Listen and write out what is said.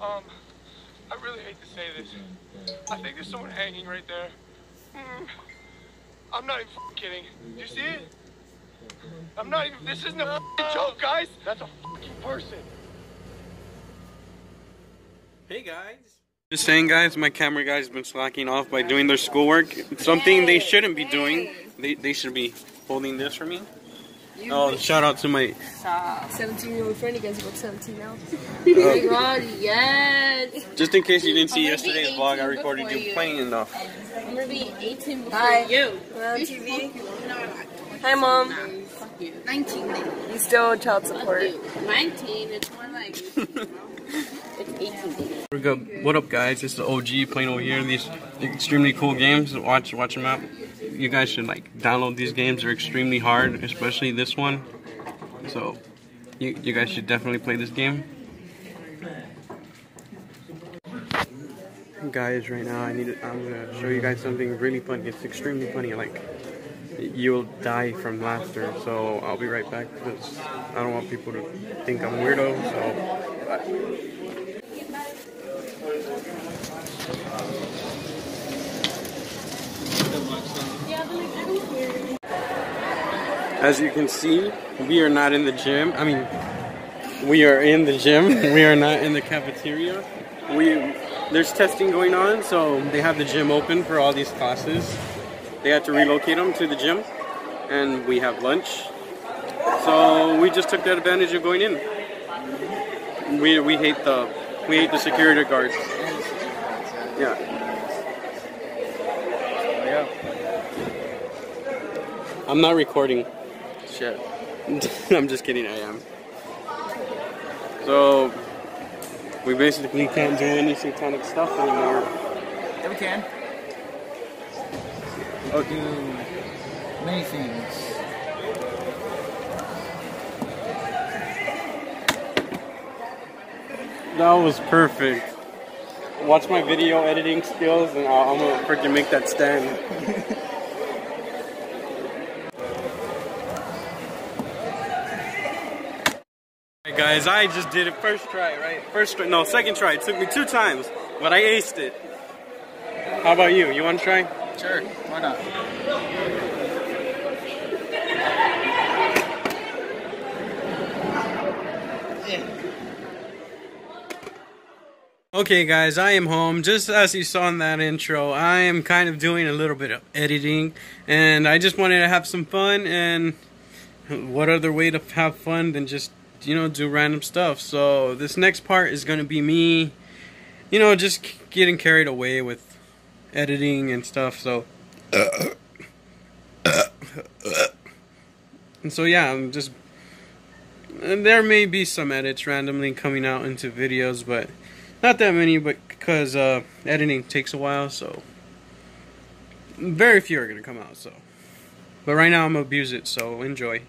Um, I really hate to say this. I think there's someone hanging right there. Mm, I'm not even kidding. Do you see it? I'm not even. This isn't a f***ing joke, guys. That's a f***ing person. Hey guys. Just saying, guys, my camera guys have been slacking off by doing their schoolwork. It's something they shouldn't be doing. They, they should be holding this for me. Oh, shout out to my 17 year old friend, you guys about 17 now. Oh. Big Roddy, yes. Just in case you didn't see I'm gonna be yesterday's vlog, I recorded you you. playing enough. I'm gonna be 18 before Hi. you. We're TV. Hi, Mom. Fuck you. 19. You still child support. 19, it's more like. it's 18. We go, what up, guys? This is OG playing over here. In these extremely cool games. Watch, watch them out. You guys should like download these games. They're extremely hard, especially this one. So, you, you guys should definitely play this game. Guys, right now I need. To, I'm gonna show you guys something really funny. It's extremely funny. Like, you'll die from laughter. So I'll be right back because I don't want people to think I'm weirdo. So. As you can see, we are not in the gym. I mean, we are in the gym. We are not in the cafeteria. We there's testing going on, so they have the gym open for all these classes. They had to relocate them to the gym, and we have lunch. So we just took that advantage of going in. We we hate the we hate the security guards. Oh, yeah. I'm not recording. Shit. I'm just kidding, I am. So, we basically can't do any satanic stuff anymore. Yeah, we can. We'll do many things. That was perfect. Watch my video editing skills and I'll, I'm gonna freaking make that stand. Guys, I just did it first try, right? First try, no, second try. It took me two times, but I aced it. How about you? You want to try? Sure, why not? Okay, guys, I am home. Just as you saw in that intro, I am kind of doing a little bit of editing, and I just wanted to have some fun. And what other way to have fun than just you know do random stuff? So this next part is going to be me, you know, just getting carried away with editing and stuff. So. And so yeah, I'm just there may be some edits randomly coming out into videos, but not that many, but because uh, editing takes a while, so very few are gonna come out. So, but right now I'm gonna abuse it, so enjoy.